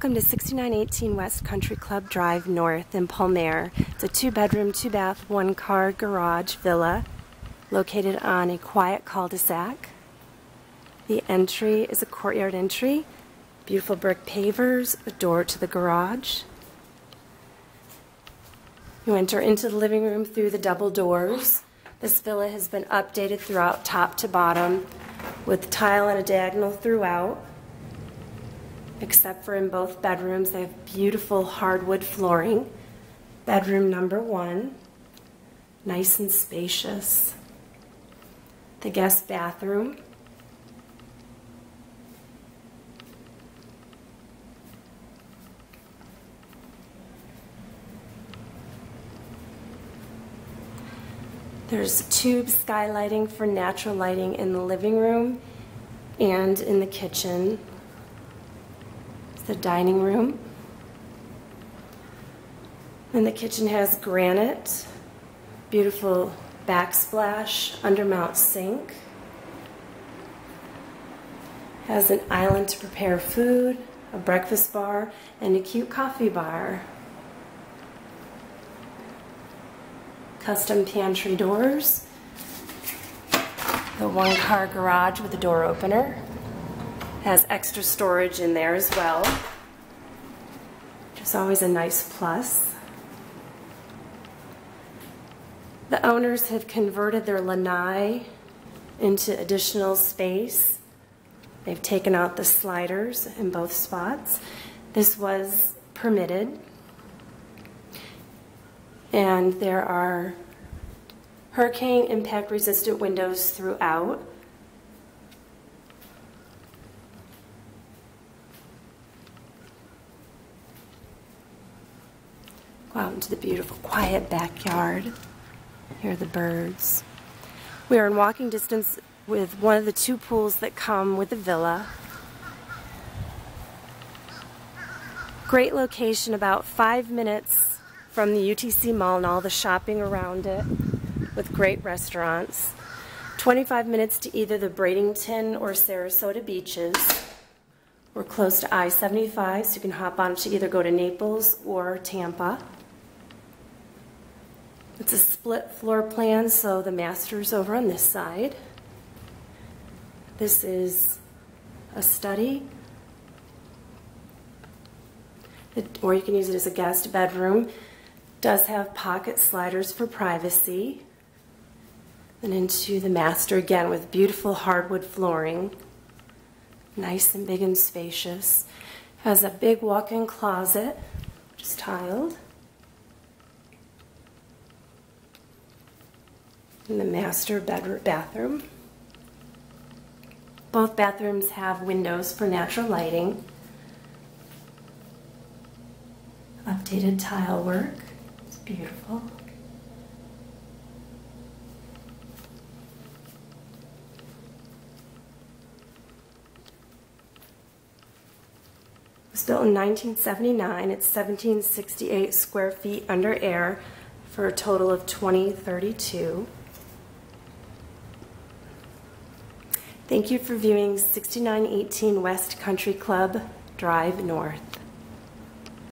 Welcome to 6918 West Country Club Drive North in Palm Aire. It's a two bedroom, two bath, one car garage villa located on a quiet cul-de-sac. The entry is a courtyard entry, beautiful brick pavers, a door to the garage. You enter into the living room through the double doors. This villa has been updated throughout top to bottom with tile and a diagonal throughout except for in both bedrooms. They have beautiful hardwood flooring. Bedroom number one, nice and spacious. The guest bathroom. There's tube skylighting for natural lighting in the living room and in the kitchen the dining room. And the kitchen has granite, beautiful backsplash, undermount sink. Has an island to prepare food, a breakfast bar, and a cute coffee bar. Custom pantry doors. The one car garage with a door opener. Has extra storage in there as well, is always a nice plus. The owners have converted their lanai into additional space. They've taken out the sliders in both spots. This was permitted. And there are hurricane impact resistant windows throughout. Go out into the beautiful, quiet backyard. Hear the birds. We are in walking distance with one of the two pools that come with the villa. Great location, about five minutes from the UTC Mall and all the shopping around it with great restaurants. 25 minutes to either the Bradenton or Sarasota beaches. We're close to I-75, so you can hop on to either go to Naples or Tampa. It's a split floor plan, so the master's over on this side. This is a study, or you can use it as a guest bedroom. Does have pocket sliders for privacy. And into the master again with beautiful hardwood flooring. Nice and big and spacious. Has a big walk-in closet, which is tiled. In the master bedroom, bathroom. Both bathrooms have windows for natural lighting. Updated tile work. It's beautiful. It was built in 1979. It's 1768 square feet under air for a total of 2032. Thank you for viewing 6918 West Country Club Drive North.